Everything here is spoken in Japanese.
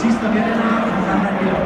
Чисто генерал,